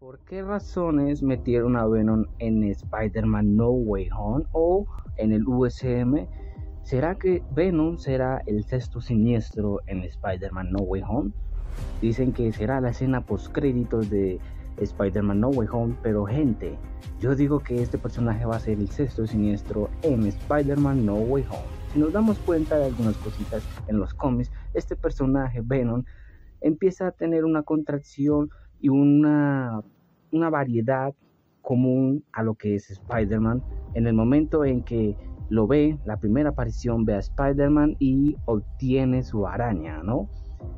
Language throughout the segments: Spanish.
¿Por qué razones metieron a Venom en Spider-Man No Way Home o en el USM? ¿Será que Venom será el sexto siniestro en Spider-Man No Way Home? Dicen que será la escena post créditos de Spider-Man No Way Home, pero gente, yo digo que este personaje va a ser el sexto siniestro en Spider-Man No Way Home. Si nos damos cuenta de algunas cositas en los cómics, este personaje Venom empieza a tener una contracción y una, una variedad común a lo que es Spider-Man en el momento en que lo ve, la primera aparición ve a Spider-Man y obtiene su araña, ¿no?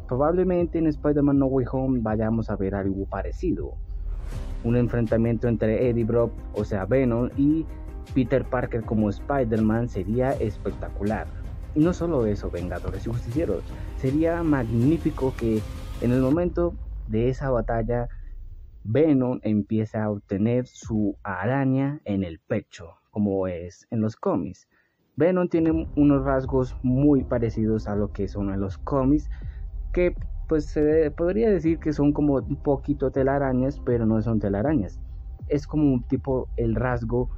Probablemente en Spider-Man No Way Home vayamos a ver algo parecido. Un enfrentamiento entre Eddie Brock, o sea Venom, y Peter Parker como Spider-Man sería espectacular. Y no solo eso, Vengadores y Justicieros, sería magnífico que en el momento de esa batalla, Venom empieza a obtener su araña en el pecho, como es en los cómics. Venom tiene unos rasgos muy parecidos a lo que son en los cómics, que pues se podría decir que son como un poquito telarañas, pero no son telarañas. Es como un tipo el rasgo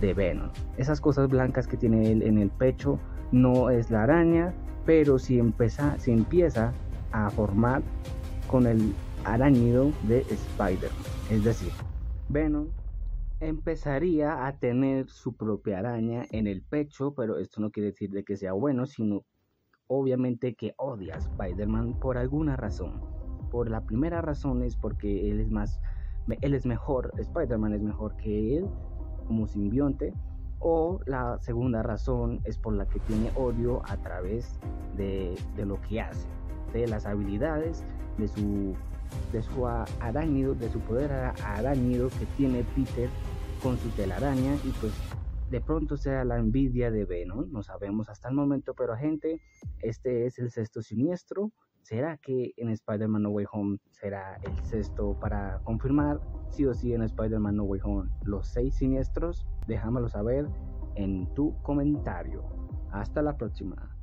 de Venom. Esas cosas blancas que tiene él en el pecho no es la araña, pero si empieza, si empieza a formar con el aráñido de Spider-Man. Es decir, Venom empezaría a tener su propia araña en el pecho, pero esto no quiere decir de que sea bueno, sino obviamente que odia a Spider-Man por alguna razón. Por la primera razón es porque él es más, él es mejor, Spider-Man es mejor que él como simbionte. O la segunda razón es por la que tiene odio a través de lo que hace, de las habilidades, de su de su arácnido, de su poder arácnido que tiene Peter con su telaraña y pues de pronto sea la envidia de Venom, no sabemos hasta el momento, pero gente, este es el sexto siniestro. ¿Será que en Spider-Man No Way Home será el sexto para confirmar sí o sí en Spider-Man No Way Home los seis siniestros? Déjamelo saber en tu comentario. Hasta la próxima.